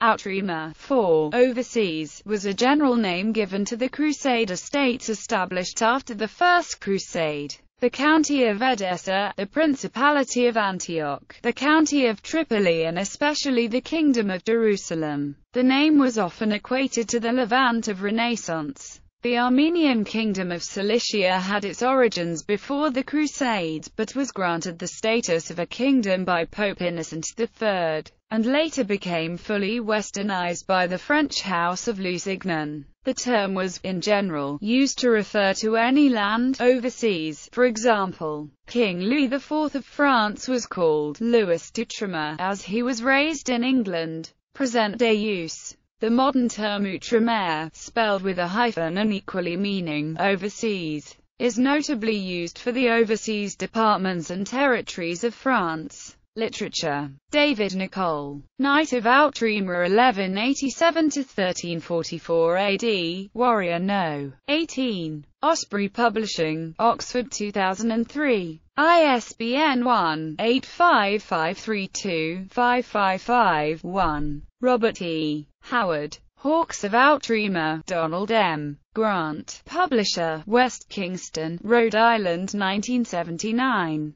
Outremer, 4, overseas, was a general name given to the Crusader states established after the First Crusade. The county of Edessa, the Principality of Antioch, the county of Tripoli and especially the Kingdom of Jerusalem. The name was often equated to the Levant of Renaissance. The Armenian Kingdom of Cilicia had its origins before the Crusades, but was granted the status of a kingdom by Pope Innocent III, and later became fully westernized by the French House of Lusignan. The term was, in general, used to refer to any land overseas. For example, King Louis IV of France was called Louis d'Outremer, as he was raised in England. Present-day use the modern term outre-mer, spelled with a hyphen and equally meaning overseas, is notably used for the overseas departments and territories of France. Literature David Nicolle, Knight of Outremer 1187-1344 AD, Warrior No. 18. Osprey Publishing, Oxford 2003. ISBN 1-85532-555-1. Robert E. Howard. Hawks of Outremer, Donald M. Grant. Publisher, West Kingston, Rhode Island 1979.